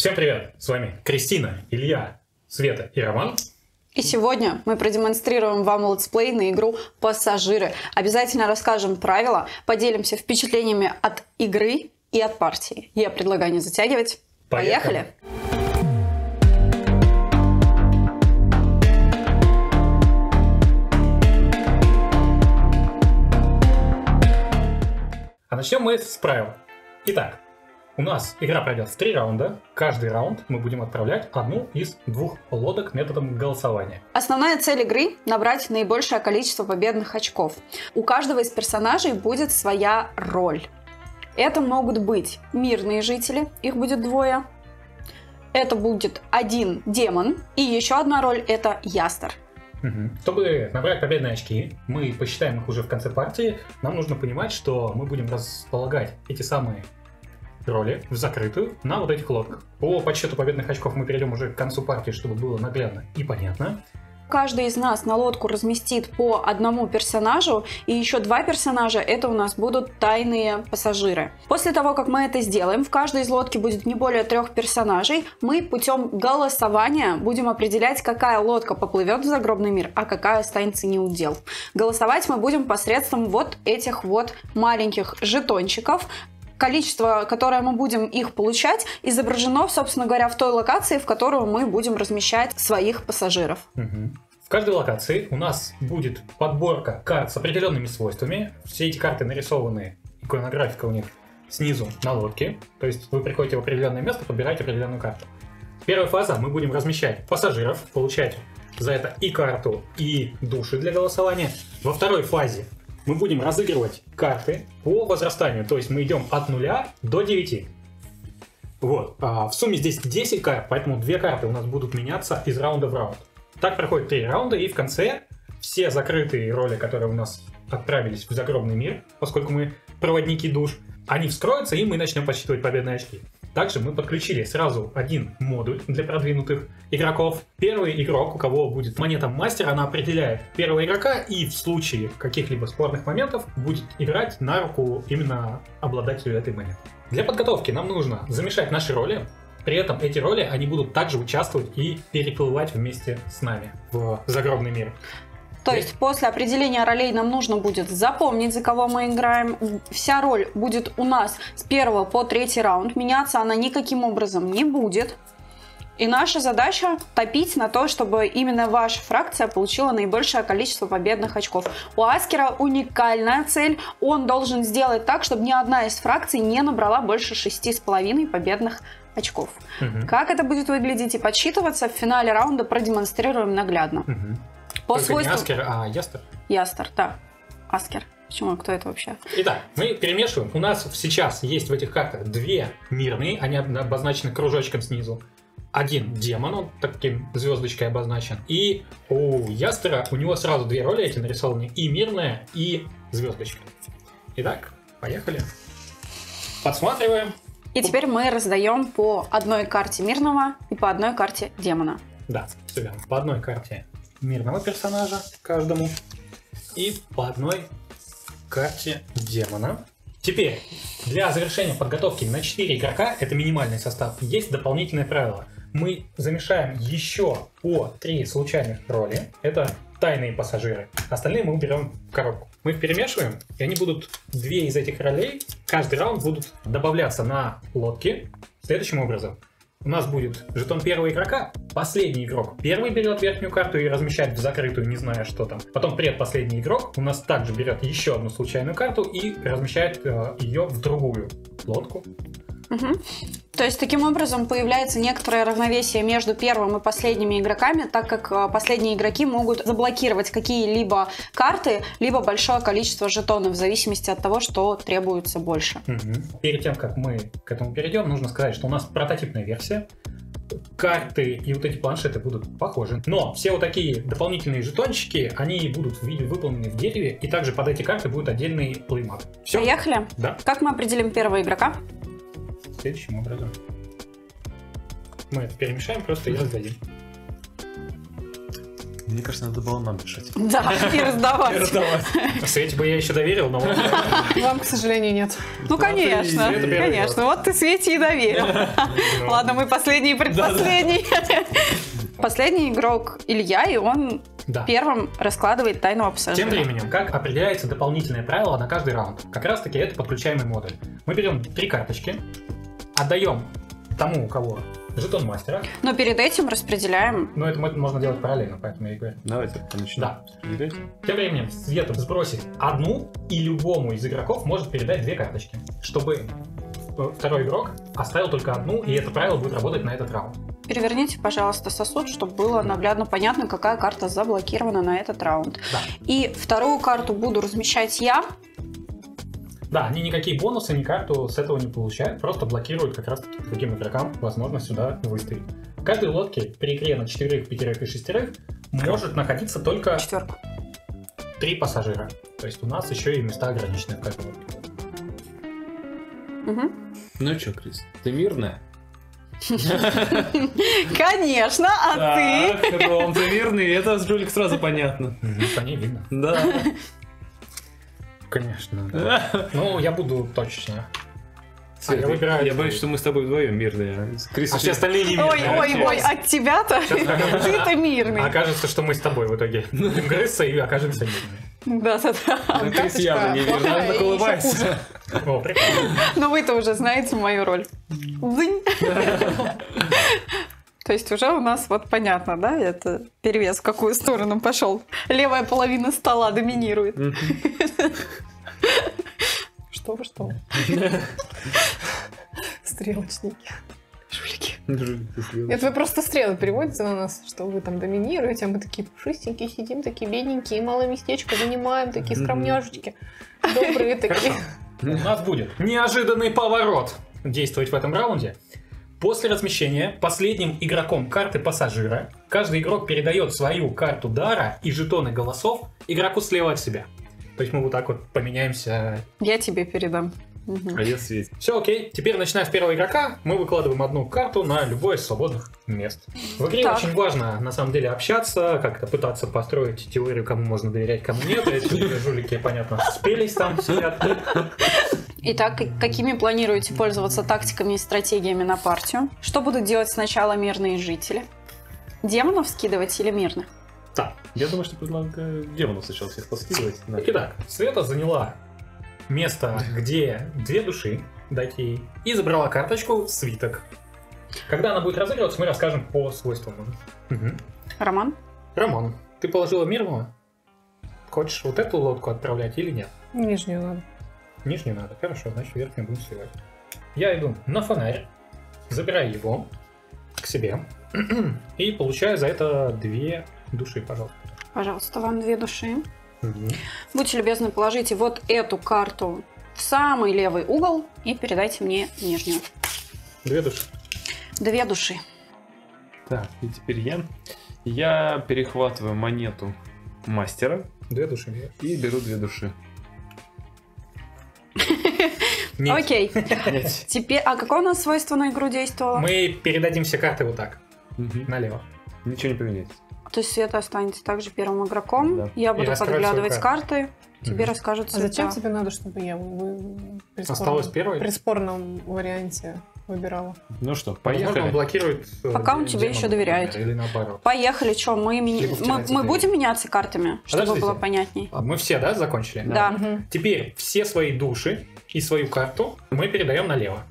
Всем привет! С вами Кристина, Илья, Света и Роман. И сегодня мы продемонстрируем вам летсплей на игру «Пассажиры». Обязательно расскажем правила, поделимся впечатлениями от игры и от партии. Я предлагаю не затягивать. Поехали! Поехали! А начнем мы с правил. Итак, у нас игра пройдет в три раунда. Каждый раунд мы будем отправлять одну из двух лодок методом голосования. Основная цель игры – набрать наибольшее количество победных очков. У каждого из персонажей будет своя роль. Это могут быть мирные жители, их будет двое. Это будет один демон. И еще одна роль – это ястер. Чтобы набрать победные очки, мы посчитаем их уже в конце партии. Нам нужно понимать, что мы будем располагать эти самые роли в закрытую на вот этих лодках. По подсчету победных очков мы перейдем уже к концу партии, чтобы было наглядно и понятно. Каждый из нас на лодку разместит по одному персонажу, и еще два персонажа это у нас будут тайные пассажиры. После того, как мы это сделаем, в каждой из лодки будет не более трех персонажей, мы путем голосования будем определять, какая лодка поплывет в загробный мир, а какая останется неудел. Голосовать мы будем посредством вот этих вот маленьких жетончиков, количество, которое мы будем их получать, изображено, собственно говоря, в той локации, в которую мы будем размещать своих пассажиров. В каждой локации у нас будет подборка карт с определенными свойствами. Все эти карты нарисованы, иконографика у них снизу на лодке. То есть вы приходите в определенное место, подбираете определенную карту. Первая фаза мы будем размещать пассажиров, получать за это и карту, и души для голосования. Во второй фазе мы будем разыгрывать карты по возрастанию. То есть мы идем от 0 до 9. Вот. А в сумме здесь 10 карт, поэтому две карты у нас будут меняться из раунда в раунд. Так проходит три раунда, и в конце все закрытые роли, которые у нас отправились в загробный мир, поскольку мы проводники душ, они вскроются, и мы начнем подсчитывать победные очки. Также мы подключили сразу один модуль для продвинутых игроков. Первый игрок, у кого будет монета мастера, она определяет первого игрока и в случае каких-либо спорных моментов будет играть на руку именно обладателю этой монеты. Для подготовки нам нужно замешать наши роли, при этом эти роли, они будут также участвовать и переплывать вместе с нами в загробный мир. То есть после определения ролей нам нужно будет запомнить, за кого мы играем. Вся роль будет у нас с первого по третий раунд. Меняться она никаким образом не будет. И наша задача топить на то, чтобы именно ваша фракция получила наибольшее количество победных очков. У Аскера уникальная цель. Он должен сделать так, чтобы ни одна из фракций не набрала больше 6,5 победных очков. Мгм. Как это будет выглядеть и подсчитываться, в финале раунда продемонстрируем наглядно. Мгм. По Только не свойствам... Аскер, а Ястер. Ястер, да. Аскер. Почему? Кто это вообще? Итак, мы перемешиваем. У нас сейчас есть в этих картах две мирные, они обозначены кружочком снизу. Один демон, он таким звездочкой обозначен. И у Ястера у него сразу две роли эти нарисованы. И мирная, и звездочка. Итак, поехали. Подсматриваем. И теперь мы раздаем по одной карте мирного и по одной карте демона. Да, все верно. По одной карте мирного персонажа каждому. И по одной карте демона. Теперь, для завершения подготовки на 4 игрока, это минимальный состав, есть дополнительное правило. Мы замешаем еще по 3 случайных роли. Это тайные пассажиры. Остальные мы уберем в коробку. Мы их перемешиваем, и они будут, две из этих ролей, каждый раунд будут добавляться на лодки следующим образом. У нас будет жетон первого игрока, последний игрок. Первый берет верхнюю карту и размещает в закрытую, не зная, что там. Потом предпоследний игрок у нас также берет еще одну случайную карту и размещает э, ее в другую лодку. Мгм. То есть таким образом появляется некоторое равновесие между первым и последними игроками, так как э, последние игроки могут заблокировать какие-либо карты, либо большое количество жетонов, в зависимости от того, что требуется больше. Мгм. Перед тем, как мы к этому перейдем, нужно сказать, что у нас прототипная версия. Карты и вот эти планшеты будут похожи. Но все вот такие дополнительные жетончики, они будут в виде выполнены в дереве, и также под эти карты будет отдельный плеймат. Все? Поехали? Да. Как мы определим первого игрока? Следующим образом. Мы это перемешаем просто и раздадим. Мне кажется, надо было нам решать. Да, и раздавать. Свете бы я еще доверил, но... вот- Вам, к сожалению, нет. Ну, конечно, конечно. Вот ты Свете и доверил. Ладно, мы последний и предпоследний. Последний игрок Илья, и он Да. первым раскладывает тайного Тем пассажира. временем, как определяется дополнительное правило на каждый раунд? Как раз таки это подключаемый модуль. Мы берем три карточки, отдаем тому, у кого жетон мастера, Но перед этим распределяем. но это мо- можно делать параллельно, поэтому я и говорю. Давайте начнем. Да. Распределять. Тем временем Света сбросит одну и любому из игроков может передать две карточки, чтобы э, второй игрок оставил только одну, и это правило будет работать на этот раунд. Переверните, пожалуйста, сосуд, чтобы было наглядно понятно, какая карта заблокирована на этот раунд. Да. И вторую карту буду размещать я. Да, они никакие бонусы, ни карту с этого не получают, просто блокируют как раз таки другим игрокам возможность сюда выставить. В каждой лодке при игре на четверых, пятерых и шестерых может находиться только Четверку. три пассажира. То есть у нас еще и места ограничены в каждой лодке. Мгм. Ну что, Крис, ты мирная? Конечно, а ты? Так, Ром, ты мирный, это с Жулик сразу понятно. По ней видно. Да. Конечно, да. Ну, я буду точно. А, я выбираю... Я боюсь, что мы с тобой вдвоем мирные. Крис А все остальные не Ой, мирные. ой, ой, от тебя-то ты-то мирный. Окажется, что мы с тобой в итоге будем грызться и окажемся мирными. Да-да-да. Ну, Крис явно не мирный, он так улыбается. Но вы-то уже знаете мою роль. То есть уже у нас вот понятно, да, это перевес в какую сторону пошел. Левая половина стола доминирует. Что вы, что. Стрелочники. Жулики. Это вы просто стрелы переводите на нас, что вы там доминируете, а мы такие пушистенькие сидим, такие бедненькие, малое местечко занимаем, такие скромняшечки. Добрые такие. У нас будет неожиданный поворот действовать в этом раунде. После размещения последним игроком карты пассажира каждый игрок передает свою карту дара и жетоны голосов игроку слева от себя. То есть мы вот так вот поменяемся. Я тебе передам. А я Свет. Все окей. Теперь, начиная с первого игрока, мы выкладываем одну карту на любое из свободных мест. В игре Так. очень важно, на самом деле, общаться, как-то пытаться построить теорию, кому можно доверять, кому нет. Эти жулики, понятно, спелись там, сидят. Итак, какими планируете пользоваться тактиками и стратегиями на партию? Что будут делать сначала мирные жители? Демонов скидывать или мирных? Так, Я думаю, что предлагаю демонов сначала всех поскидывать. Да. Итак, Света заняла место, где две души, дать ей, и забрала карточку свиток. Когда она будет разыгрываться, мы расскажем по свойствам. Мгм. Роман? Роман, ты положила мирного? Хочешь вот эту лодку отправлять или нет? Нижнюю надо. Нижнюю надо. Хорошо, значит верхнюю будем сливать. Я иду на фонарь, забираю его к себе и получаю за это две души, пожалуйста. Пожалуйста, вам две души. Будьте любезны, положите вот эту карту в самый левый угол и передайте мне нижнюю. Две души. Две души. Так, и теперь я. Я перехватываю монету мастера Две души. и беру две души. Нет. Окей. Нет. Теперь, а какое у нас свойство на игру действовало? Мы передадим все карты вот так, налево. Ничего не поменяется. То есть Света останется также первым игроком. Да. Я буду подглядывать карты. Тебе Мгм. расскажут А зачем тебе надо, чтобы я в- при Осталось спорном- первой? при спорном варианте выбирала? Ну что, Возможно, он поехали. блокирует... э, Пока он тебе еще доверяет. Или наоборот. Поехали, что, мы, мини- Либо мы, мы будем меняться картами, чтобы Подождите. было понятней? А Мы все, да, закончили? Да. Мгм. Теперь все свои души и свою карту мы передаем налево.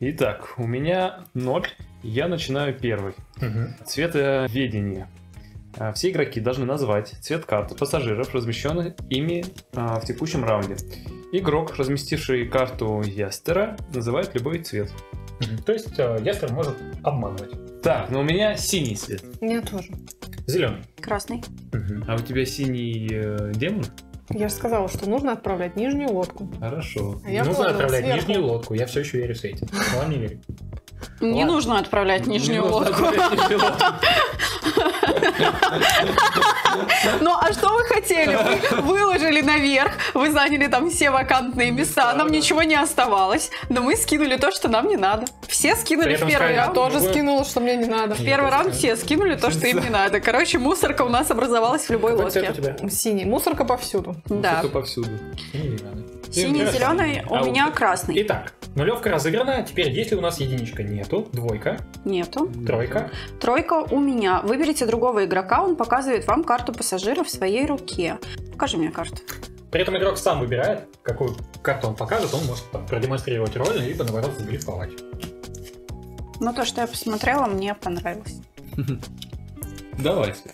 Итак, у меня ноль. Я начинаю первый. Цветоведение. А, Все игроки должны назвать цвет карты пассажиров, размещенных ими а, в текущем раунде. Игрок, разместивший карту Ястера, называет любой цвет. То есть э, Ястер может обманывать. Так, но у меня синий цвет. У меня тоже. Зеленый. Красный. А у тебя синий э, демон? Я же сказала, что нужно отправлять нижнюю лодку. Хорошо. А я Нужно отправлять сверху. нижнюю лодку. Я все еще верю Свете. Вам не верю. Не Ладно. нужно отправлять нижнюю лодку. Ну, а что вы хотели? Вы выложили наверх, вы заняли там все вакантные места, нам ничего не оставалось, но мы скинули то, что нам не надо. Все скинули в первый раунд. Тоже Вы- скинула, что мне не надо. В первый раунд все скинули то, что им не надо. Короче, мусорка у нас образовалась в любой лодке. Синий. Мусорка повсюду. Да. Только повсюду. Синий, надо. Синий, Хорошо. зеленый, у А меня вот- красный. Итак, нулевка разыграна. Теперь, если у нас единичка нету, двойка, Нету. тройка, Тройка у меня. Выберите другого игрока, он показывает вам карту пассажира в своей руке. Покажи мне карту. При этом игрок сам выбирает, какую карту он покажет, он может там, продемонстрировать роль, либо наоборот заблефовать. Но то, что я посмотрела, мне понравилось. Давайте.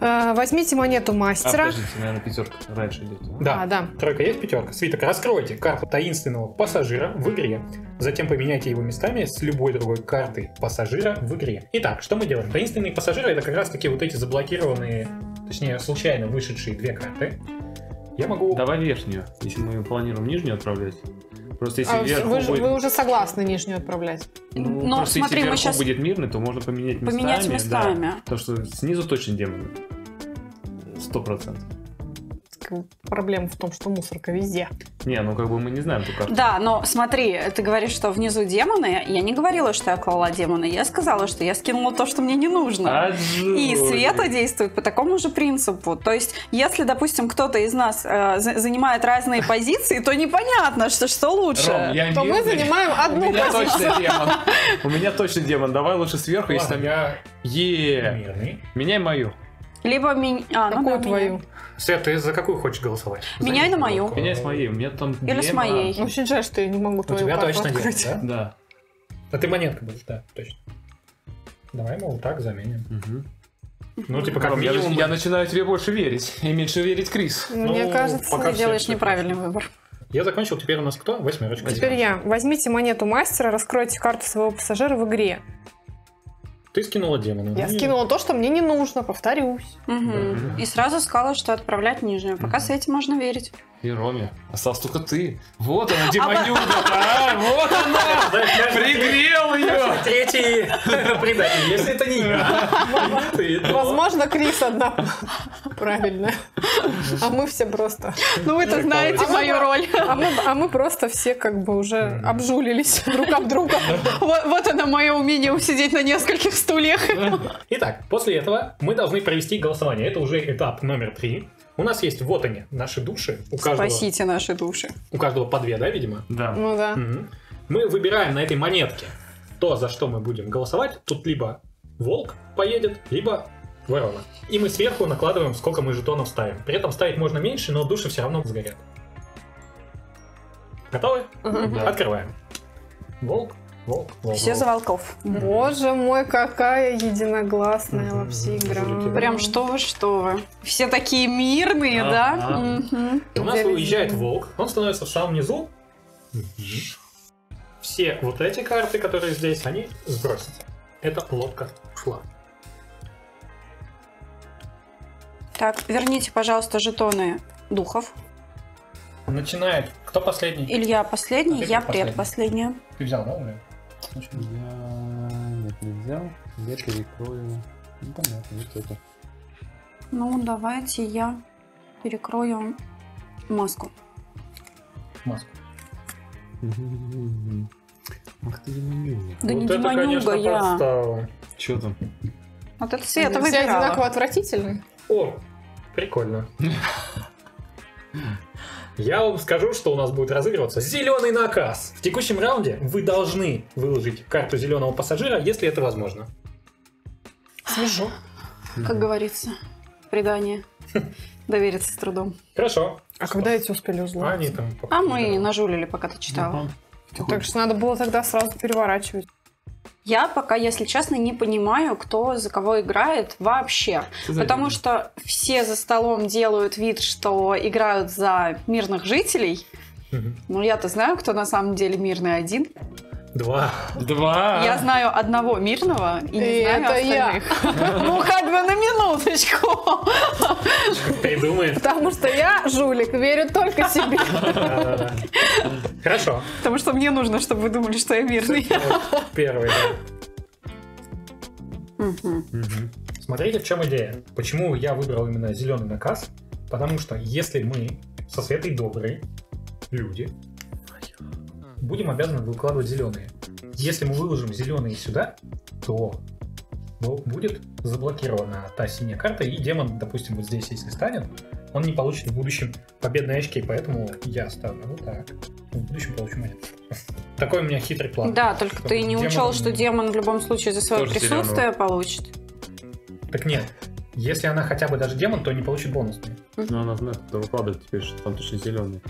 А, возьмите монету А, мастера. подождите, наверное, пятерка раньше идет. Да, А, да. тройка есть, пятерка. Свиток, раскройте карту таинственного пассажира в игре. Затем поменяйте его местами с любой другой картой пассажира в игре. Итак, что мы делаем? Таинственные пассажиры это как раз таки вот эти заблокированные, точнее, случайно вышедшие две карты. Я могу... Давай верхнюю, если мы планируем нижнюю отправлять. Просто если А, вверху вы, будет... вы уже согласны нижнюю отправлять? Ну, Но просто смотри, если мы вверху щас- будет мирный, то можно поменять местами. Поменять местами. Да. Потому что снизу точно демоны. Сто процентов. Проблема в том, что мусорка везде. Не, ну как бы мы не знаем эту карту. Да, но смотри, ты говоришь, что внизу демоны. Я не говорила, что я клала демоны. Я сказала, что я скинула то, что мне не нужно. А И. Света действует по такому же принципу. То есть, если, допустим, кто-то из нас э, за- занимает разные позиции, то непонятно, что, что лучше. Ром, я То мы мирный. занимаем У одну меня позицию. точно демон. У меня точно демон. Давай лучше сверху, если там... я Е. Меняй мою. Либо меня... А, ну Какую да, твою? Свет, ты за какую хочешь голосовать? Меняй на мою. Меняй с моей. У меня там Или с моей. Очень жаль, что я не могу У твою тебя карту точно нет, открыть. да? Да. А ты монетка будешь, да, точно. Давай, мол, так заменим. Мгм. Ну, типа, как я, минимум... я начинаю тебе больше верить. И меньше верить Крис. Мне Ну, кажется, Ты делаешь неправильный выбор. Я закончил, теперь у нас кто? Восьмерочка. Теперь я. Возьмите монету мастера, раскройте карту своего пассажира в игре. Ты скинула демона. Я и- скинула то, что мне не нужно, повторюсь. Мгм. И сразу сказала, что отправлять нижнюю. Пока с этим можно верить. И Роме. Остался только ты. Вот она, демонюга, а, вот она! Пригрел ее! Третий предатель, если это не я. Возможно, Крис одна правильная. А мы все просто... Ну, вы-то знаете А мы мою роль. А мы, а мы просто все как бы уже обжулились друг об друга. Вот, вот это мое умение усидеть на нескольких стульях. Итак, после этого мы должны провести голосование. Это уже этап номер три. У нас есть вот они, наши души. У каждого, Спасите наши души. у каждого по две, да, видимо? Да. Ну да. Мгм. Мы выбираем на этой монетке то, за что мы будем голосовать. Тут либо волк поедет, либо ворона. И мы сверху накладываем, сколько мы жетонов ставим. При этом ставить можно меньше, но души все равно сгорят. Готовы? Да. Открываем. Волк, волк, волк. Все волк. за волков. Боже мой, какая единогласная. Жулики, да. Прям что вы, что вы. Все такие мирные, да? У нас уезжает волк, он становится в самом низу. Все вот эти карты, которые здесь, они сбросятся. Это лодка ушла. Так, верните, пожалуйста, жетоны духов. Начинает. Кто последний? Илья последний, А я предпоследняя. Ты взял, да, уже? Я... Нет, не взял. Я перекрою. Ну, понятно, вот это. Ну, давайте я перекрою маску. Маску. Ах ты демонюга. Да не вот это, демонюга конечно, я. подстава. Че там? Вот это Света Все одинаково выбирала. отвратительные. О, прикольно. Я вам скажу, что у нас будет разыгрываться зеленый наказ. В текущем раунде вы должны выложить карту зеленого пассажира, если это возможно. Свежо. Как говорится, предание. Довериться с трудом. Хорошо. А когда эти успели А узнать? они там... А мы нажулили, пока ты читала. Так что надо было тогда сразу переворачивать. Я пока, если честно, не понимаю, кто за кого играет вообще. Потому что все за столом делают вид, что играют за мирных жителей. Мгм. Ну, я-то знаю, кто на самом деле мирный один. Два. Два. Я знаю одного мирного и не И знаю это я. остальных. Ну, как бы на минуточку. Придумает. Потому что я, жулик, верю только себе. Хорошо. Потому что мне нужно, чтобы вы думали, что я мирный. Первый, да. Смотрите, в чем идея. Почему я выбрал именно зеленый наказ? Потому что если мы со Светой добрые люди, будем обязаны выкладывать зеленые. Если мы выложим зеленые сюда, то бу- будет заблокирована та синяя карта, и демон, допустим, вот здесь, если станет, он не получит в будущем победные очки, поэтому я ставлю вот так. В будущем получу монету. Такой у меня хитрый план. Да, только ты не Демон- учел, что демон в любом случае за свое Тоже присутствие получит. Так нет. Если она хотя бы даже демон, то не получит бонусные. Ну, она знает, кто выкладывает теперь, что там точно зеленый.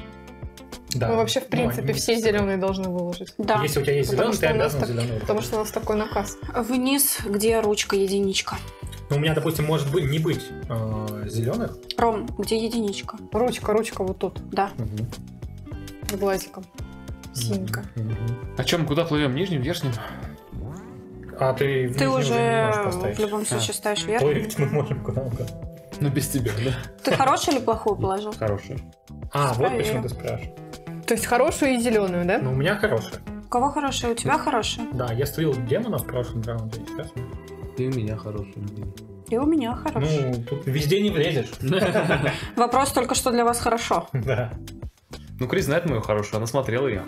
Да. Мы вообще, в Ну, принципе, они- все зеленые должны выложить. Да. Если у тебя есть Потому зеленый, что ты у нас обязан так- зеленый. Потому что у нас такой наказ. Вниз, где ручка единичка. Ну, у меня, допустим, может быть не быть зеленых. Ром, где единичка? Ручка, ручка вот тут, Да. с глазиком. Синька. О чем, куда плывем? Нижним, верхним? А ты, в Ты уже в любом случае ставишь вверх. Плыть мы можем куда угодно. Ну, без тебя, да. Ты хорошую или плохую положил? Хороший. А, вот почему ты спрашиваешь. То есть хорошую и зеленую, да? Ну, у меня хорошая. У кого хорошая? У тебя хорошая? Да, я стрелил демона в прошлом раунде. Сейчас. И у меня хороший. И у меня хорошая. Ну, тут везде не влезешь. Вопрос только, что для вас хорошо. Да. Ну, Крис знает мою хорошую, она смотрела ее.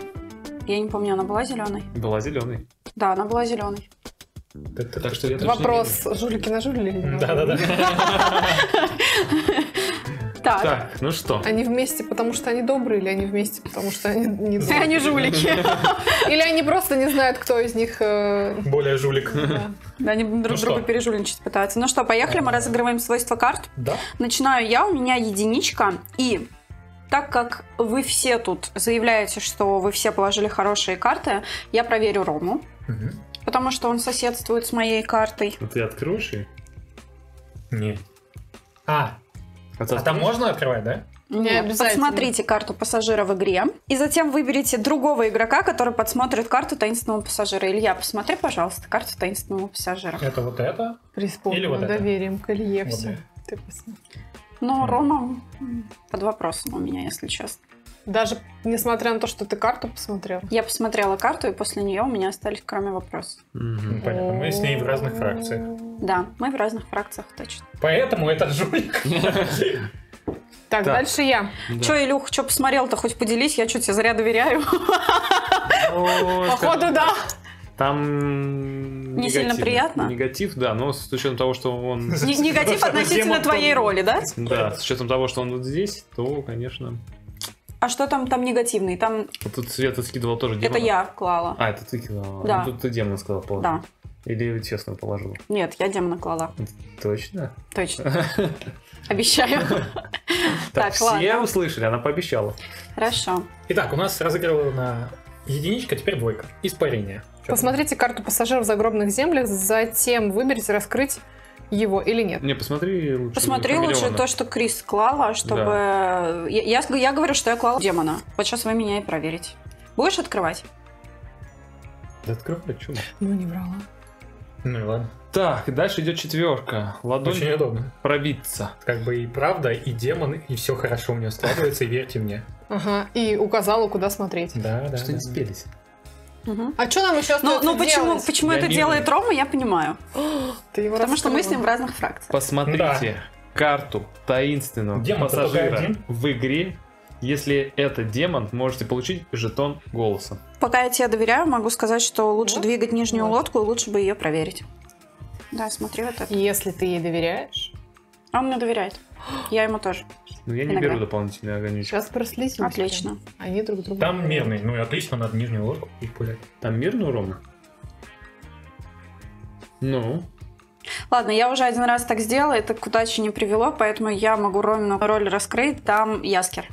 Я не помню, она была зеленой? Была зеленой. Да, она была зеленой. Так что я Вопрос, жулики нажулили? или не Да-да-да. Так. Так, ну что? Они вместе, потому что они добрые, или они вместе, потому что они не добрые? они жулики. Или они просто не знают, кто из них... э, Более жулик. да. Они друг Ну друга пережульничать пытаются. Ну что, поехали, мы разыгрываем свойства карт. Да? Начинаю я, у меня единичка. И так как вы все тут заявляете, что вы все положили хорошие карты, я проверю Рому. Мгм. Потому что он соседствует с моей картой. Ну, ты откроешь ее? Не. А, а там можно открывать, да? Не Нет, обязательно. Подсмотрите карту пассажира в игре. И затем выберите другого игрока, который подсмотрит карту таинственного пассажира. Илья, посмотри, пожалуйста, карту таинственного пассажира. Это вот это. Или Преисполнена вот это? доверием к Илье Вот все. это. Ты посмотри. Но Рома под вопросом у меня, если честно. Даже несмотря на то, что ты карту посмотрел. Я посмотрела карту, и после нее у меня остались кроме вопросов. Ну, понятно. Мы с ней в разных фракциях. Да, мы в разных фракциях точно. Поэтому этот жулик. Так, Так. дальше я. Че, Илюх, что посмотрел-то, хоть поделись, я что тебе зря доверяю. Походу, да. Там Не сильно приятно? Негатив, да, но с учетом того, что он... Негатив относительно твоей роли, да? Да, с учетом того, что он вот здесь, то, конечно... А что там там негативный? Там Вот тут Света скидывал тоже это демона. я клала. А, это ты кидала. Да. Ну, тут ты демона сказал, положил. Да. Или честно положил. Нет, я демона клала. Точно? Точно. Обещаю. Так, все услышали, она пообещала. Хорошо. Итак, у нас разыгрывана единичка, теперь двойка. Испарение. Посмотрите карту пассажира в загробных землях, затем выберите, раскрыть его или нет. Не, посмотри лучше. Посмотри лучше то, что Крис клала, чтобы... Я, я, я говорю, что я клала демона. Вот сейчас вы меня и проверите. Будешь открывать? Да открывай, чё? Ну, не врала. Ну и ладно. Так, дальше идет четверка. Ладонь Очень удобно. пробиться. Как бы и правда, и демон, и все хорошо у него складывается, и верьте мне. Ага, и указала, куда смотреть. Да, да. Что да. не спелись? Мгм. А что нам еще Ну, ну почему, почему это не делает. Рома, я понимаю. Ты его Потому что мы с ним в разных фракциях. Посмотрите карту таинственного только пассажира в игре. Если это демон, можете получить жетон голоса. Пока я тебе доверяю, могу сказать, что лучше Вот. двигать нижнюю Вот. лодку, и лучше бы ее проверить. Да, смотри вот это. Если ты ей доверяешь, А он мне доверяет. Я ему тоже. Но я не Иногда. беру дополнительный огонечек. сейчас проследим. Отлично. Они друг друга... Там проверяют. мирный. Ну и отлично, надо нижнюю лодку и пулять. Там мирный Рома? Ну, Ладно, я уже один раз так сделала, это к удаче не привело, поэтому я могу Ромину роль раскрыть. Там Яскер.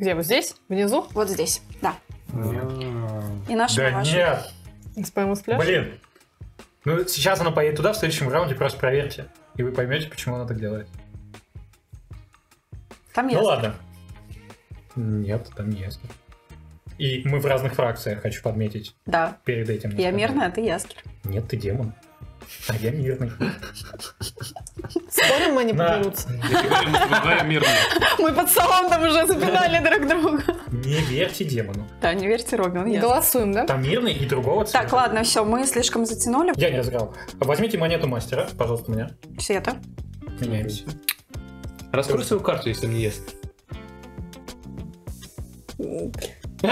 Где, вот здесь? Внизу? Вот здесь. Да. И наш и Да нет, пляж? блин. Ну сейчас она поедет туда, в следующем раунде просто проверьте. И вы поймете, почему она так делает. Там Ну Яскер. ладно. Нет, там не ясно. И мы в разных фракциях, хочу подметить, Да. перед этим. Я мирная, а ты яскер. Нет, ты демон. А я мирный. Спорим, они На. подерутся? Я говорю, мы под столом там уже запинали друг друга. Не верьте демону. Да, не верьте Робин, ясно. Голосуем, да? Там мирный и другого цвета. Так, ладно, все, мы слишком затянули. Я не разыграл. Возьмите монету мастера, пожалуйста, меня. Света. Меняемся. Раскрой свою карту, если не ест. Е,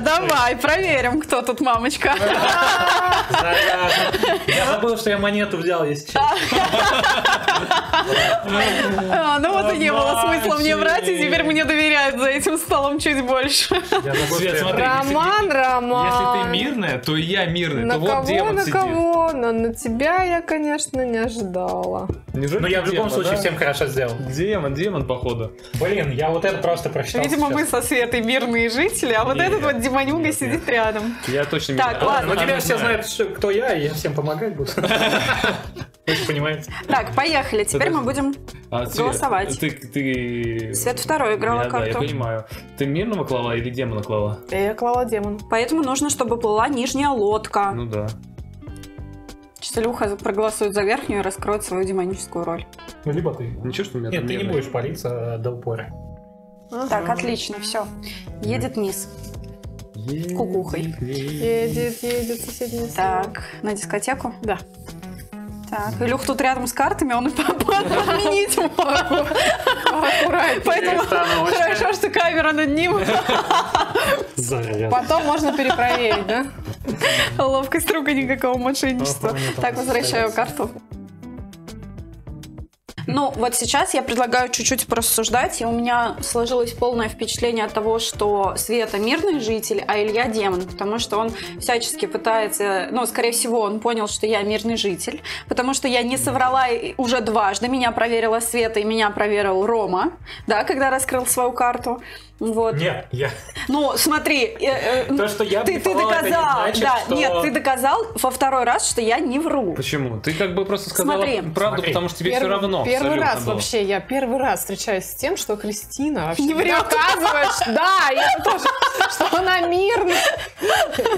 давай, проверим, кто тут мамочка. Я забыл, что я монету взял, если честно. А, Ну вот и не было смысла мне врать, и теперь мне доверяют за этим столом чуть больше. Роман, Роман. Если ты мирная, то и я мирный. На кого, на кого? На, на тебя я, конечно, не ожидала. Неужели Ну я в любом случае всем хорошо сделал. Демон, демон, походу. Блин, я вот это просто прочитал. Видимо, мы со Светой мирные жители, а вот этот вот демонюга сидит рядом. Я точно Так, мирный. ладно. Ну Она теперь не все знают, что- кто я, и я всем помогать буду. Вы же понимаете. Так, поехали. Теперь мы будем... А, Свет, голосовать. Ты, ты... Свет второй играла Я- да, я карту. понимаю. Ты мирного клала или демона клала? Я клала демон. Поэтому нужно, чтобы плыла нижняя лодка. Ну да. Сейчас Илюха проголосует за верхнюю и раскроет свою демоническую роль. Ну либо ты. Ничего, что у меня Нет, ты не будешь палиться до упора. Так, отлично, все. Едет вниз. Едет, Кукухой. Едет, едет соседняя. Так, на дискотеку? Да. Так, Илюх тут рядом с картами, он и подменить мог. Поэтому хорошо, что камера над ним. Потом можно перепроверить, да? Ловкость рук и никакого мошенничества. Так, возвращаю карту. Ну, вот сейчас я предлагаю чуть-чуть порассуждать, и у меня сложилось полное впечатление от того, что Света мирный житель, а Илья демон, потому что он всячески пытается, ну, скорее всего, он понял, что я мирный житель, потому что я не соврала уже дважды, меня проверила Света и меня проверил Рома, да, когда раскрыл свою карту. Вот. Нет, я... Ну, смотри, э, э, То, что я ты, ты это не доказал, значит, да, что- нет, ты доказал во второй раз, что я не вру. Почему? Ты как бы просто сказала Смотри. правду, Смотри. потому что тебе Первый- все равно. Первый раз было. вообще, я первый раз встречаюсь с тем, что Кристина вообще Не врет. доказывает, что- да, я тоже, что она мирная.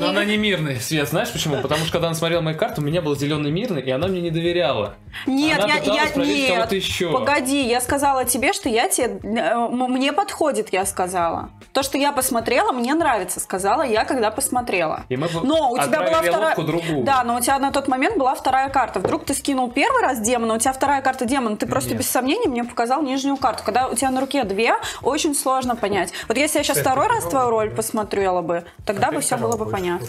Но она не мирная, Свет. Знаешь почему? Потому что когда она смотрела мои карты, у меня был зеленый мирный, и она мне не доверяла. Нет, Она я, я нет. еще. Погоди, я сказала тебе, что я тебе мне подходит, я сказала. То, что я посмотрела, мне нравится, сказала я, когда посмотрела. И мы Но у тебя была вторая... другую. Да, но у тебя на тот момент была вторая карта. Вдруг ты скинул первый раз демона, у тебя вторая карта демона, ты просто Нет. без сомнений мне показал нижнюю карту. Когда у тебя на руке две, очень сложно понять. Вот если я сейчас второй раз права. твою роль посмотрела бы, тогда бы все было бы понятно.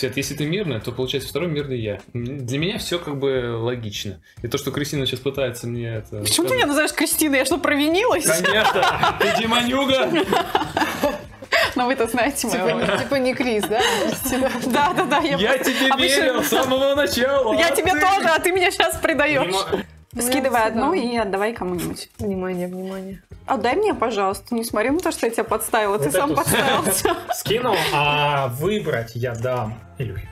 Свет, если ты мирный, то получается второй мирный я. Для меня все как бы логично. И то, что Кристина сейчас пытается мне это... Почему ты меня называешь Кристиной? Я что, провинилась? Конечно! Ты демонюга! Но вы-то знаете Типа, моего. не- типа не Крис, да? Кристина? Да, да, да. Я тебе Обычно- верил с самого начала! Я а тебе ты- тоже, а ты меня сейчас предаешь. мо- Скидывай Ну, одну и отдавай кому-нибудь. Внимание, внимание. Отдай мне, пожалуйста. Не смотри на то, что я тебя подставила. Ты сам подставился. Скинул, а выбрать я дам Илюхе.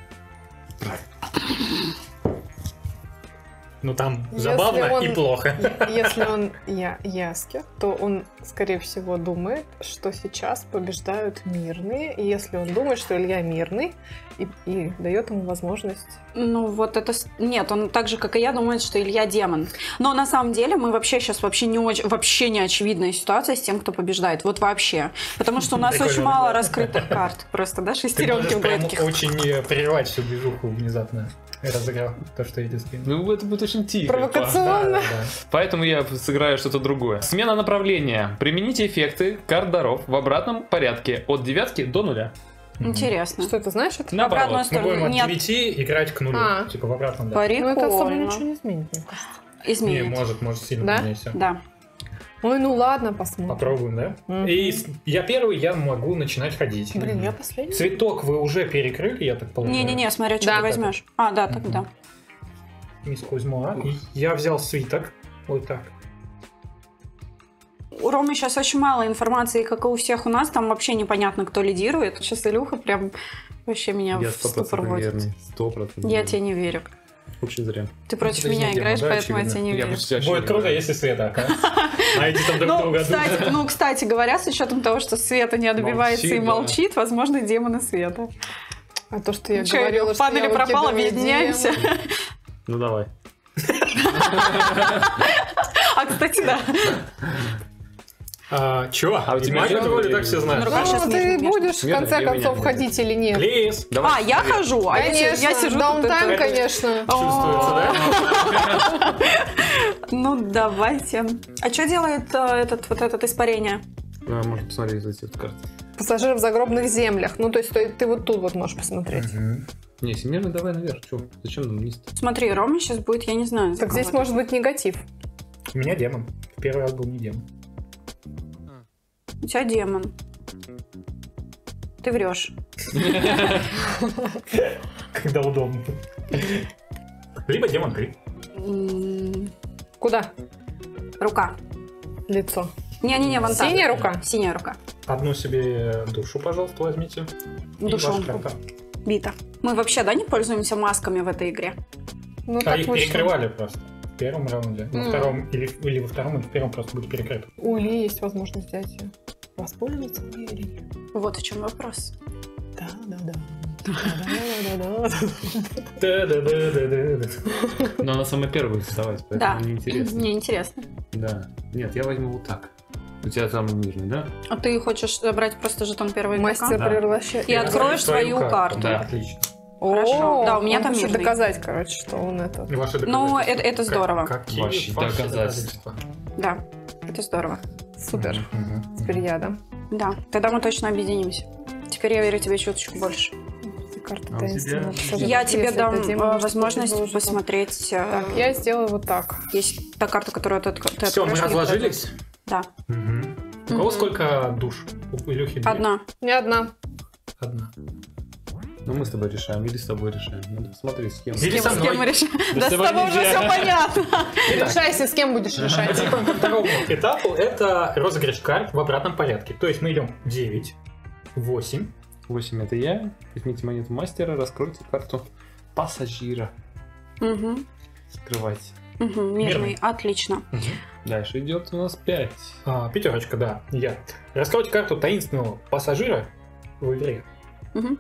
Ну там Если забавно он- и плохо. Если он я яскер, то он, скорее всего, думает, что сейчас побеждают мирные. И если он думает, что Илья мирный, и, и дает ему возможность... Ну, вот это... Нет, он так же, как и я, думает, что Илья демон. Но на самом деле мы вообще сейчас вообще не очень... Вообще не очевидная ситуация с тем, кто побеждает. Вот вообще. Потому что у нас Прикольно, очень мало раскрытых карт. Просто, да, шестеренки в очень прерывать всю движуху внезапно. Разыграл то, что я тебе скинул. Ну, это будет очень тихо. Провокационно. Да, да, Поэтому я сыграю что-то другое. Смена направления. Примените эффекты карт даров в обратном порядке от девятки до нуля. Интересно. Что это значит? В обратную Наоборот. Мы сторону. будем от Нет, 9 играть к нулю. А. Типа в обратном, да. Ну, это особо ничего не изменит, мне кажется. Не, Изменит. может, может сильно Да? поменять всё. Да. Ой, ну ладно, посмотрим. Попробуем, да? Мгм. И я первый, я могу начинать ходить. Блин, я последний. Цветок вы уже перекрыли, я так понимаю. Не-не-не, смотря что Да. ты возьмешь. А, да, тогда. Миску возьму, а? И я взял свиток. Вот так. У Ромы сейчас очень мало информации, как и у всех у нас. Там вообще непонятно, кто лидирует. Сейчас Илюха прям вообще меня Я в ступор 100% вводит. верный. 100% Я тебе не верю. Очень зря. Ты против Это меня играешь, да, поэтому я очевидно. тебе не Я верю. почти Будет очевидно круто, если Света окажется. Найдите там друг Ну друга. кстати, ну, кстати говоря, с учетом того, что Света не отбивается Молчит, и молчит, возможно, демоны Света. А то, что я Чё, говорила, что панели выкидываю объединяемся. Ну давай. А, кстати, да. А, чё? А у тебя вроде или- так все знают. Ну, Ну, ты будешь в конце концов будет. ходить или нет? Клеис. А, я хожу, а Конечно, я сижу, даунтайм, конечно. Чувствуется, да? Ну, давайте. А что делает э, этот вот этот испарение? А, Можно посмотреть эти карты. Пассажир в загробных землях. Ну, то есть ты, вот тут вот можешь посмотреть. Не, семерный давай наверх. Чё? Зачем нам вниз? Смотри, Рома сейчас будет, я не знаю. Так здесь может быть негатив. У меня демон. Первый раз был не демон. У тебя демон. Ты врешь. Когда удобно. Либо демон ты. Куда? Рука. Лицо. Не-не-не, вон там. Синяя рука? Синяя рука. Одну себе душу, пожалуйста, возьмите. Карта. Бита. Мы вообще, да, не пользуемся масками в этой игре? Ну, А так их вышло. перекрывали просто. В первом раунде. Во М. втором или, или во втором, или в первом просто будет перекрыто. У Ильи есть возможность взять ее. Воспользоваться мне или нет? Вот в чем вопрос. Да, да, да. Но она самая первая будет вставать, Да. поэтому неинтересно. Мне интересно. Да. Нет, я возьму вот так. У тебя самый нижний, да? А ты хочешь забрать просто жетон первого игрока? Мастер Да. превращает. И откроешь Свою карту. Да. Отлично. Хорошо. О, Да, у меня он там мирный. доказать, короче, что он это... Ну, это- это Как- здорово. Какие ваши доказательства. Да, это здорово. Супер. Мгм. Теперь я, да? Да, тогда мы точно объединимся. Теперь я верю тебе чуточку больше. Карта А пассажира. Я тебе дам демон, э, возможность посмотреть. э, Так, я сделаю вот так. Есть та карта, которую ты, ты Все, мы разложились. Да. Мгм. У кого сколько душ? У Илюхи? Одна. Не одна. Одна. Ну, мы с тобой решаем, или с тобой решаем. Надо посмотреть, с кем. Или Кем- со с мной. кем мы решим? Да с с тобой уже все понятно. Решайся, с кем будешь решать. Ко второму этапу. Это розыгрыш карт в обратном порядке. То есть мы идем 9, 8, 8 это я. Возьмите монету мастера, раскройте карту пассажира. Мгм, Скрывайте. мгм, Мирный, отлично. Дальше идет у нас 5. а, пятерочка, да, я. Раскройте карту таинственного пассажира в игре. Мгм.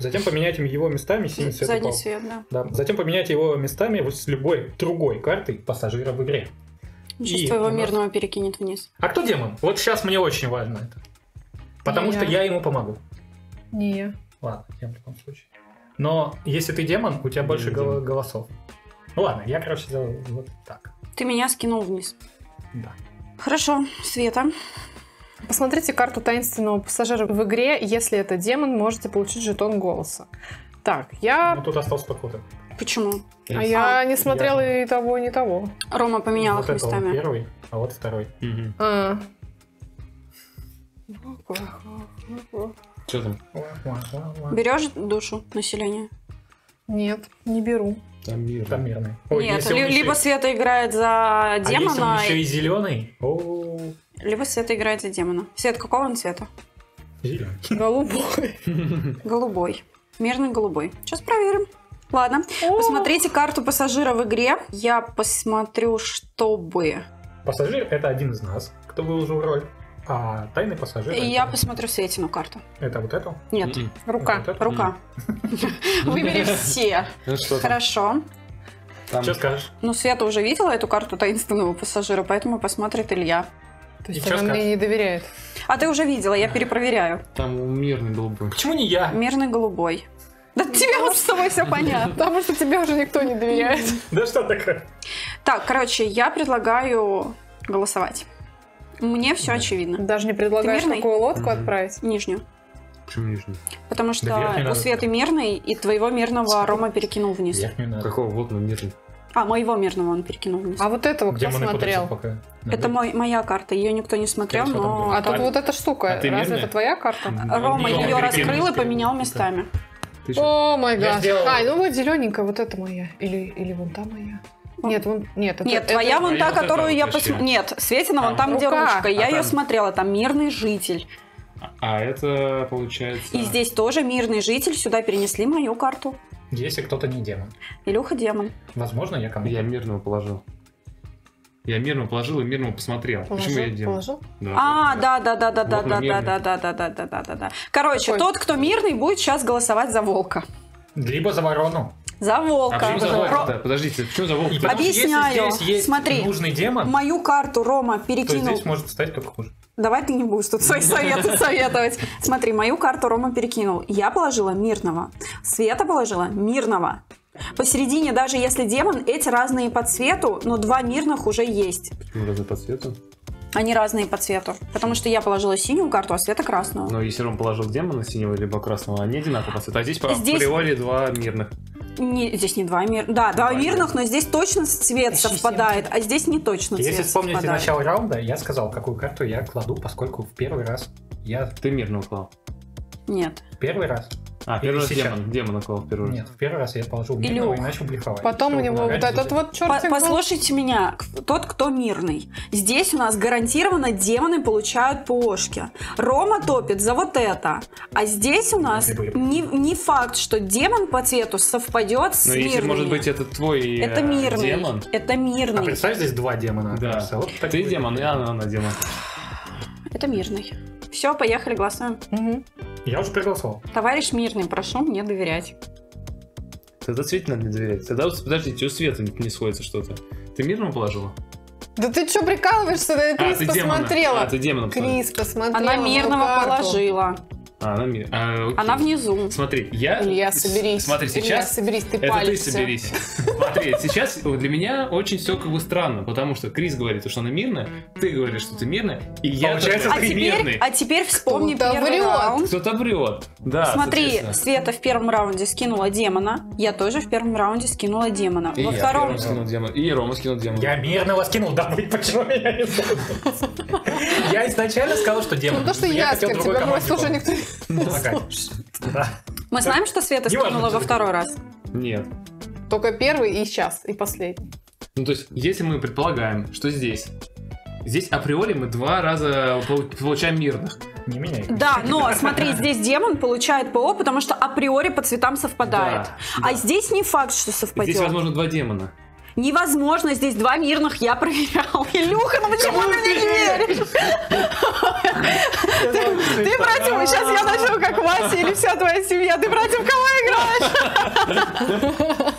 Затем поменяйте его местами синий цвет Задний упал. свет, да. Да. Затем поменяйте его местами с любой другой картой пассажира в игре. Сейчас И твоего нас- мирного перекинет вниз. А кто демон? Вот сейчас мне очень важно это. Потому Не что я. я ему помогу. Не я. Ладно, я в таком случае. Но если ты демон, у тебя больше Я гол- голосов. Ну ладно, я, короче, сделаю вот так. Ты меня скинул вниз. Да. Хорошо, Света. Посмотрите карту таинственного пассажира в игре. Если это демон, можете получить жетон голоса. Так, я... Ну тут остался только. Почему? А я не я- смотрела и того, и того. Рома поменял вот их это вот местами. первый, а вот второй. А. Что там? Берешь душу населения? Нет, не беру. Там мир. Там мирный. Ой, Нет, ли- еще- либо Света играет за А если он демона, еще и зеленый? О, либо Света играет за демона. Свет какого он цвета? зеленый. Голубой. Голубой. Мирный голубой. Сейчас проверим. Ладно. Посмотрите карту пассажира в игре. Я посмотрю, чтобы... Пассажир это один из нас, кто выложил роль. А тайный пассажир И это, я посмотрю Светину карту. это вот эту. Нет. Рука. Вот эту. рука. Выбери все. Ну? Хорошо. Там Что скажешь? Ну, Света уже видела эту карту таинственного пассажира, поэтому посмотрит Илья. То есть И чё она мне не доверяет. А ты уже видела, я перепроверяю. Там мирный голубой. Почему не я? Мирный голубой. Да тебе вот с тобой все понятно. Потому что тебе уже никто не доверяет. Да что такое? Так, короче, я предлагаю голосовать. Мне все очевидно. Даже не предлагаешь такую лодку отправить. Нижнюю. Почему нижний? Потому что у. Светы мирный, и твоего мирного Рома перекинул вниз. Какого? Вот он мирный. А, моего мирного он перекинул вниз. А вот этого кто Демоны смотрел? пока. Это мой, моя карта, ее никто не смотрел, но. А тут А- вот эта штука. а ты Разве мирная? это твоя карта? Рома ее раскрыл и поменял местами. О май гад. Ай, ну вот зелененькая, вот это моя. Или, или вон та моя. Нет, вон, нет, это, Нет, это- твоя вон твоя та, вот которую вот я посмотрела. Нет, Светина вон А, там, где ручка. Я А ее там? смотрела, там мирный житель. А это получается... И здесь тоже мирный житель. Сюда перенесли мою карту. Если кто-то не демон. Илюха демон. Возможно, я кому Я мирного положил. Я мирного положил и мирного посмотрел. Почему Положил? я демон? Положил? Да. А, да, да, да, да, да, да, да, да, да, да, да, да, да, да, да. Короче, Какой? тот, кто мирный, будет сейчас голосовать за волка. Либо за ворону. За А волка. почему за Ро- волка-то? Подождите, почему за волка? Потому Объясняю. Если здесь есть Смотри. нужный демон, Мою карту Рома то перекинул. здесь может стать только хуже. Давай ты не будешь тут свои советы советовать. Смотри, мою карту Рома перекинул. Я положила мирного. Света положила мирного. Посередине, даже если демон, эти разные по цвету, но два мирных уже есть. Почему разные по цвету? Они разные по цвету. Потому что я положила синюю карту, а Света красную. Но если Ром положил демона синего либо красного, они одинаково по цвету. А здесь по Здесь- два мирных. Не, здесь не два мир. Да, два Два мирных, но здесь точно цвет Ищи совпадает, а здесь не точно цвет Если вспомните совпадает. начало раунда, я сказал, какую карту я кладу, поскольку в первый раз я... Ты мирного клал. Нет. Первый раз? А, Или первый раз сейчас? демон. Демона клал первый раз. Нет, в первый раз я положил Илюх. и начал блефовать. Потом у него вот этот вот По- был. Послушайте меня, тот, кто мирный. Здесь у нас гарантированно демоны получают по ошке. Рома топит за вот это. А здесь у нас Если были. не, не факт, что демон по цвету совпадет с Но Ну, если, мирными. может быть, это твой э, Это мирный. демон. Это А мирный. представь, здесь два демона. Да. Вот Ты будет. демон, и она, она демон. Это мирный. Все, поехали, голосуем. Мгм. Я уже проголосовал. Товарищ мирный, прошу мне доверять. Тогда Свете надо не доверять. Тогда, вот, подождите, у Светы не, не сходится что-то. Ты мирного положила? Да ты что прикалываешься? Да я а, Крис ты демона. посмотрела. А, ты демона посмотрела. Крис посмотрела. Она мою мирного положила. А, она мир. А, окей. Она внизу. Смотри, я... Илья, соберись. Смотри, Илья, сейчас... соберись, ты Это ты палишься. соберись. Смотри, сейчас для меня очень все как бы странно, потому что Крис говорит, что она мирная, ты говоришь, что ты мирная, и я Получается, тоже А ты теперь, мирный. а теперь вспомни Кто-то первый врет. раунд. Кто-то врет. Да, Смотри. Света в первом раунде скинула демона. Я тоже в первом раунде скинула демона. И Во я втором... первым скинул демон. И Рома скинул демон. Я мирного скинул, да почему меня не? Я изначально сказал, что демон. Ну то, что Я я хотел другой команде уже никто... Помогать. Мы знаем, что Света скинула во второй раз. Нет. Только первый и сейчас, и последний. Ну, то есть, если мы предполагаем, что здесь... Здесь априори мы два раза пол- получаем мирных. Не меняй. Да, но смотри, здесь демон получает ПО, потому что априори по цветам совпадает. Да, А да. здесь не факт, что совпадет. Здесь, возможно, два демона. Невозможно, здесь два мирных, я проверял. Илюха, ну почему ты мне не веришь? Ты против, сейчас я начну как Вася или вся твоя семья. Ты против кого играешь?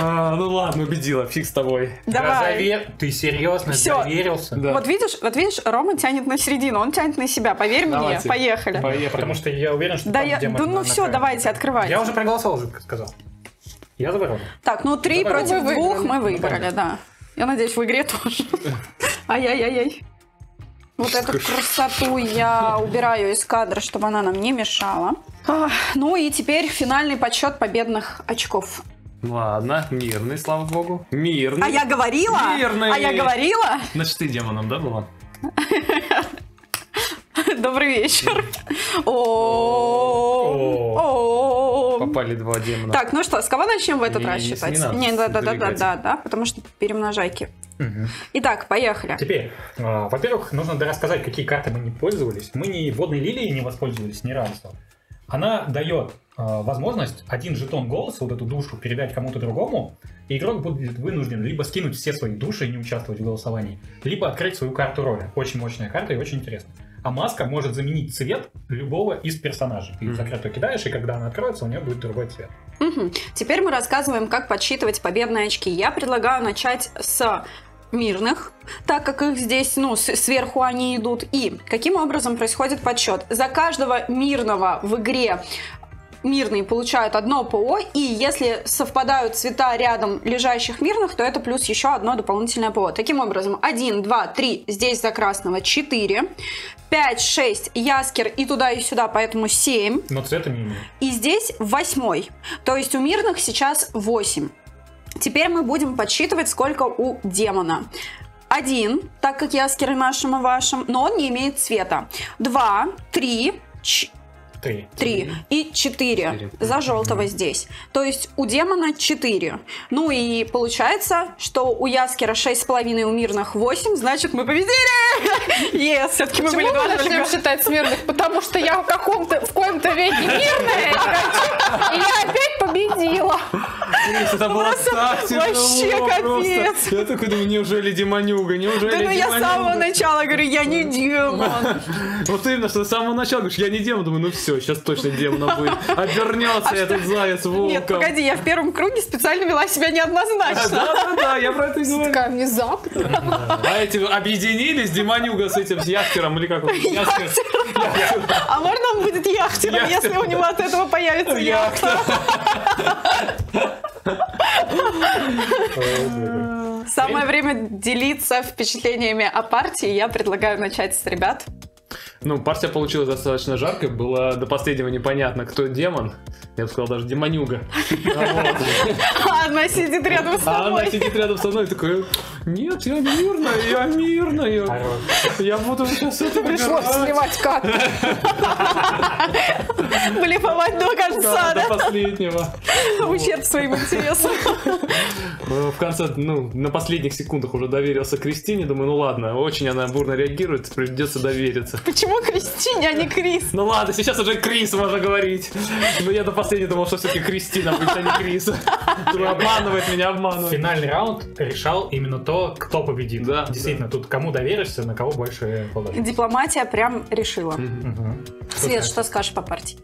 А, ну ладно, убедила, фиг с тобой. Давай. Ты серьезно доверился? Вот видишь, вот видишь, Рома тянет на середину, он тянет на себя. Поверь мне, поехали. Поехали. Потому что я уверен, что Да, я, ну все, давайте, открывайте. Я уже проголосовал, сказал. Я за ворону. Так, ну три против Вы двух выиграли. мы выиграли, да. Я надеюсь, в игре тоже. Ай-яй-яй-яй. Вот эту красоту я убираю из кадра, чтобы она нам не мешала. Ну и теперь финальный подсчет победных очков. Ладно, мирный, слава богу. Мирный. А я говорила? Мирный. А я говорила? Значит, ты демоном, да, была? Добрый вечер. Попали два демона. Так, ну что, с кого начнем в этот раз считать? Не, да, да, да, да, да, да, потому что перемножайки. Итак, поехали. Теперь, а, во-первых, нужно рассказать, какие карты мы не пользовались. Мы ни водной лилией не воспользовались ни разу. Она дает а, возможность один жетон голоса, вот эту душу, передать кому-то другому, и игрок будет вынужден либо скинуть все свои души и не участвовать в голосовании, либо открыть свою карту роли. Очень мощная карта и очень интересная. А маска может заменить цвет любого из персонажей. Ты Мгм. закрытую кидаешь, и когда она откроется, у нее будет другой цвет. Мгм. Теперь мы рассказываем, как подсчитывать победные очки. Я предлагаю начать с мирных, так как их здесь, ну, сверху они идут. И каким образом происходит подсчет? За каждого мирного в игре мирные получают одно ПО, и если совпадают цвета рядом лежащих мирных, то это плюс еще одно дополнительное ПО. Таким образом, 1, 2, 3, здесь за красного 4, 5, 6, яскер и туда и сюда, поэтому 7. Но цвета не имеет. И здесь восьмой. То есть у мирных сейчас 8. Теперь мы будем подсчитывать, сколько у демона. Один, так как яскеры нашим и вашим, но он не имеет цвета. Два, три, Три. три и четыре Четыре. за желтого здесь. То есть у демона 4. Ну и получается, что у Яскера 6,5, у мирных 8, значит мы победили! Yes, все-таки мы Почему были мы два начнем считать смертных? Потому что я в каком-то, в коем-то веке мирная, и хочу- и я опять капец, это было так вообще капец. Я такой думаю, неужели Демонюга, неужели Да ну я с самого начала говорю, я не демон. Вот именно, что с самого начала говоришь, я не демон, думаю, ну все, сейчас точно демона будет. Обернется этот заяц волком. Нет, погоди, я в первом круге специально вела себя неоднозначно. Да, да, да, я про это говорю. Такая внезапно. А эти объединились, Демонюга с этим, с Яхтером, или как он? Яхтер. А можно он будет яхтером, Яхтер. если у него от этого появится яхта? Самое время делиться впечатлениями о партии. Я предлагаю начать с ребят. Ну, партия получилась достаточно жаркой, было до последнего непонятно, кто демон. Я бы сказал, даже демонюга. А она сидит рядом с А она сидит рядом со мной и такая, нет, я мирная, я мирная. Я буду сейчас это Пришлось выбирать». сливать карты. Блефовать до конца, Да, до последнего. Ущерб своим интересам. Ну, В конце, ну, на последних секундах уже доверился Кристине. Думаю, ну ладно, очень она бурно реагирует, придется довериться. Почему Кристине, а не Крис? Ну ладно, сейчас уже Крис можно говорить. Но я до последнего думал, что все-таки Кристина будет, а не Крис. Думаю, обманывает меня, обманывает. Финальный раунд решал именно то, кто победит. Да, Действительно, тут кому доверишься, на кого больше положишь. Дипломатия прям решила. Мгм. Свет, что скажешь по партии?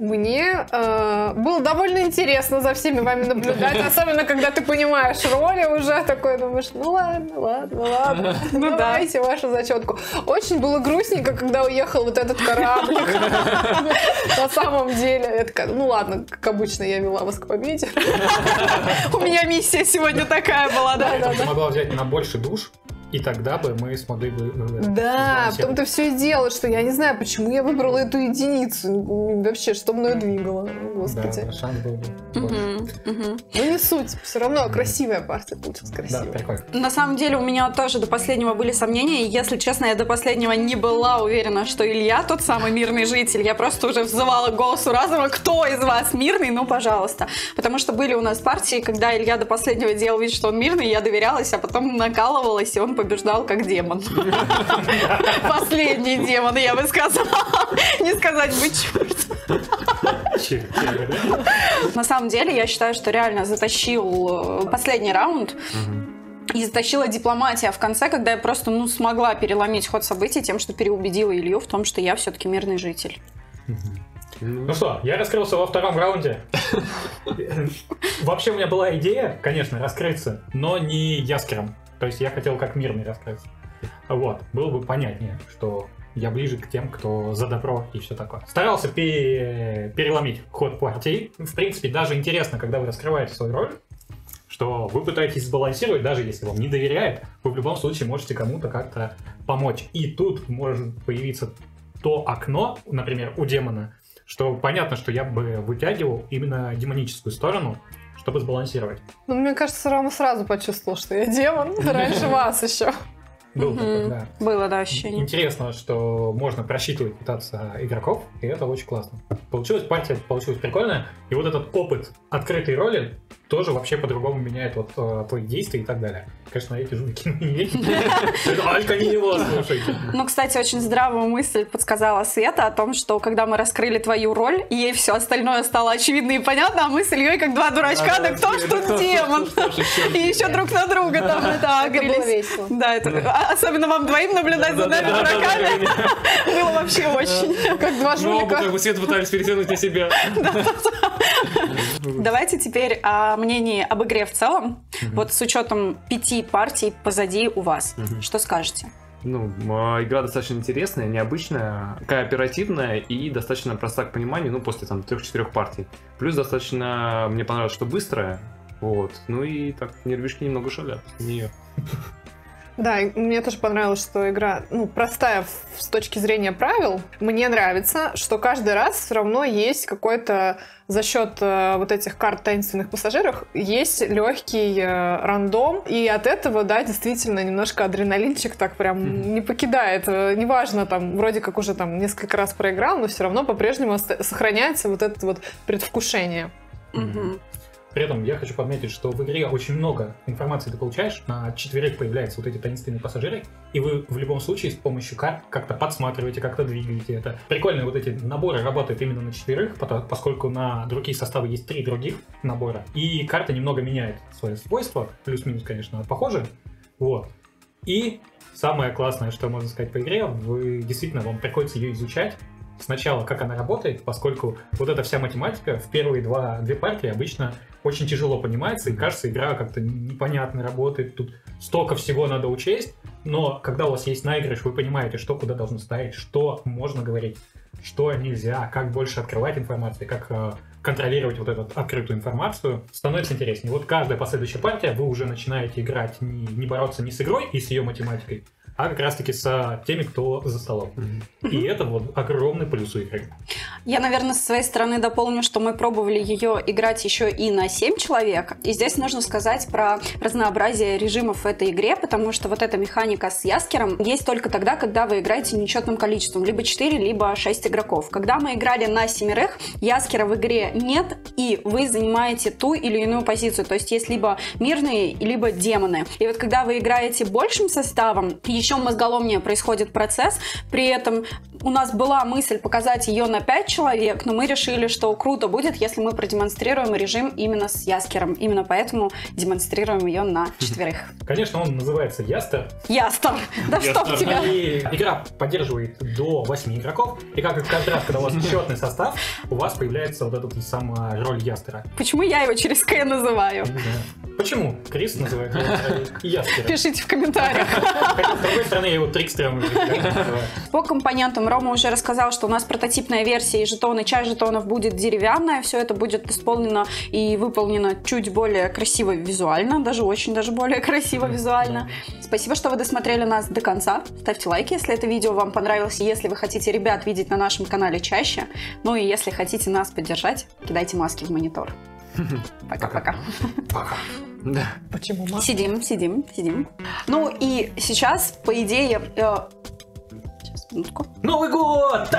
Мне э, было довольно интересно за всеми вами наблюдать, особенно когда ты понимаешь роли уже, такой думаешь, ну ладно, ладно, ладно, Ну да. давайте вашу зачетку. Очень было грустненько, когда уехал вот этот кораблик. На самом деле, ну ладно, как обычно, я вела вас к победе. У меня миссия сегодня такая была, да? Могла взять на больше душ, и тогда бы мы смогли бы... э, Да, в том-то все и дело, что я не знаю, почему я выбрала эту единицу. Вообще, что мною двигало, господи. Да, шанс был бы больше. Мгм. Ну не суть, все равно красивая партия получилась Да, красивая. прикольно. На самом деле у меня тоже до последнего были сомнения, и если честно, я до последнего не была уверена, что Илья тот самый мирный житель. Я просто уже взывала голосу разума, кто из вас мирный, ну пожалуйста. Потому что были у нас партии, когда Илья до последнего делал вид, что он мирный, я доверялась, а потом накалывалась, и он побеждал как демон. Последний демон, я бы сказала. Не сказать бы черт. На самом деле, я считаю, что реально затащил э, последний раунд. И затащила дипломатия в конце, когда я просто ну, смогла переломить ход событий тем, что переубедила Илью в том, что я все-таки мирный житель. Ну что, я раскрылся во втором раунде. Вообще у меня была идея, конечно, раскрыться, но не яскером. То есть я хотел как мирный раскрыться. Вот, было бы понятнее, что я ближе к тем, кто за добро и все такое. Старался пе- переломить ход партии. В принципе, даже интересно, когда вы раскрываете свою роль, что вы пытаетесь сбалансировать, даже если вам не доверяют, вы в любом случае можете кому-то как-то помочь. И тут может появиться то окно, например, у демона, что понятно, что я бы вытягивал именно демоническую сторону, чтобы сбалансировать. Ну, мне кажется, Рома сразу почувствовал, что я демон раньше вас еще. Был Мгм. такой, да. Было, да, ощущение. Интересно, что можно просчитывать, пытаться игроков, и это очень классно. Получилась партия, получилась прикольная, и вот этот опыт открытой роли тоже вообще по-другому меняет вот э, твои действия и так далее. Конечно, эти жулики не Алька не его слушайте. Ну, кстати, очень здравую мысль подсказала Света о том, что когда мы раскрыли твою роль, ей все остальное стало очевидно и понятно, а мы с Ильей как два дурачка, да кто ж тут демон? И еще друг на друга там это агрились. Да, это а- особенно вам двоим наблюдать за нами дураками было вообще очень. Как два Ну, оба жулика. как бы свет пытались перетянуть на себя. Давайте теперь о мнении об игре в целом. Вот с учетом пяти партий позади у вас. Мгм. Что скажете? Ну, а, игра достаточно интересная, необычная, кооперативная и достаточно проста к пониманию, ну, после там трех-четырех партий. Плюс достаточно, мне понравилось, что быстрая, вот. Ну и так, нервишки немного шалят нее. Да, мне тоже понравилось, что игра, ну, простая с точки зрения правил. Мне нравится, что каждый раз все равно есть какой-то за счет э, вот этих карт таинственных пассажиров есть легкий э, рандом, и от этого, да, действительно немножко адреналинчик так прям Мгм. не покидает. Э, Неважно, там, вроде как уже там несколько раз проиграл, но все равно по-прежнему сохраняется вот это вот предвкушение. Мгм. При этом я хочу подметить, что в игре очень много информации ты получаешь, на четверых появляются вот эти таинственные пассажиры, и вы в любом случае с помощью карт как-то подсматриваете, как-то двигаете это. Прикольные вот эти наборы работают именно на четверых, поскольку на другие составы есть три других набора, и карта немного меняет свои свойства, плюс-минус, конечно, похожи, вот. И самое классное, что можно сказать по игре, вы действительно вам приходится ее изучать, сначала, как она работает, поскольку вот эта вся математика в первые два, две партии обычно очень тяжело понимается, и кажется, игра как-то непонятно работает, тут столько всего надо учесть, но когда у вас есть наигрыш, вы понимаете, что куда должно ставить, что можно говорить, что нельзя, как больше открывать информацию, как э, контролировать вот эту открытую информацию, становится интереснее. Вот каждая последующая партия, вы уже начинаете играть, не, не бороться не с игрой и с ее математикой, а как раз-таки с теми, кто за столом. Mm-hmm. И это вот огромный плюс у игры. Я, наверное, со своей стороны дополню, что мы пробовали ее играть еще и на 7 человек. И здесь нужно сказать про разнообразие режимов в этой игре, потому что вот эта механика с яскером есть только тогда, когда вы играете нечетным количеством, либо 4, либо 6 игроков. Когда мы играли на семерых, яскера в игре нет, и вы занимаете ту или иную позицию. То есть есть либо мирные, либо демоны. И вот когда вы играете большим составом, еще мозголомнее происходит процесс. При этом у нас была мысль показать ее на 5 человек, но мы решили, что круто будет, если мы продемонстрируем режим именно с Яскером. Именно поэтому демонстрируем ее на четверых. Конечно, он называется Ястер. Ястер! Да что тебя! И игра поддерживает до 8 игроков, и как каждый раз, когда у вас счетный состав, у вас появляется вот эта самая роль Ястера. Почему я его через К называю? Почему? Крис называет Ястера. Пишите в комментариях. Другой стороны, я его трикстером По компонентам Рома уже рассказал, что у нас прототипная версия и жетоны, часть жетонов будет деревянная, все это будет исполнено и выполнено чуть более красиво визуально, даже очень даже более красиво визуально. Спасибо, что вы досмотрели нас до конца. Ставьте лайки, если это видео вам понравилось, если вы хотите ребят видеть на нашем канале чаще. Ну и если хотите нас поддержать, кидайте маски в монитор. Пока-пока. Пока. Да. Почему маски? Сидим, сидим, сидим. Ну и сейчас, по идее, минутку. Новый год!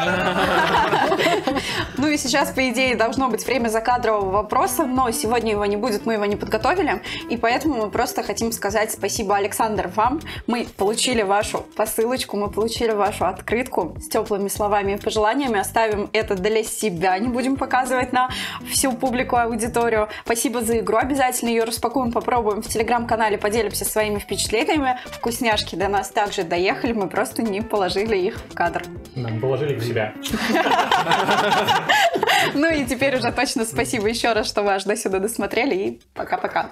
Ну и сейчас, по идее, должно быть время закадрового вопроса, но сегодня его не будет, мы его не подготовили, и поэтому мы просто хотим сказать спасибо, Александр, вам. Мы получили вашу посылочку, мы получили вашу открытку с теплыми словами и пожеланиями, оставим это для себя, не будем показывать на всю публику, аудиторию. Спасибо за игру, обязательно ее распакуем, попробуем в телеграм-канале, поделимся своими впечатлениями. Вкусняшки до нас также доехали, мы просто не положили их кадр. Нам положили в себя. Ну и теперь уже точно спасибо еще раз, что вы аж до сюда досмотрели. И пока-пока.